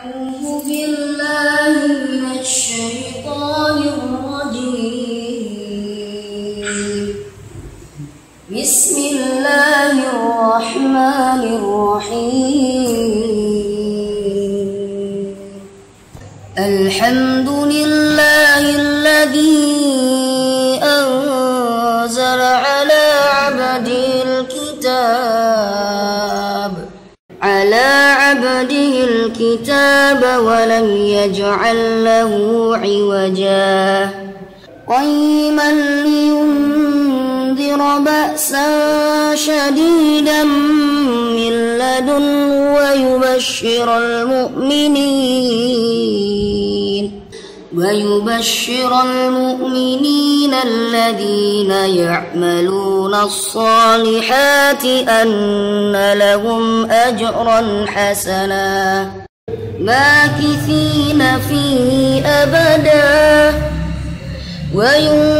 أعوذ بالله من الشيطان الرجيم. بسم الله الرحمن الرحيم. الحمد لله الذي أنزل على عبده الكتاب. على عبده الكتاب ولم يجعل له عوجا. قيما لينذر بأسا شديدا من لدن ويبشر المؤمنين. ويبشر المؤمنين الذين يعملون الصالحات أن لهم أجرا حسنا. ماكثين فيه أبدا. وينذر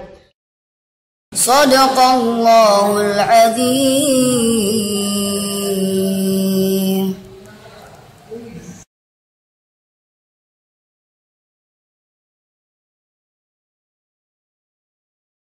صدق الله العظيم.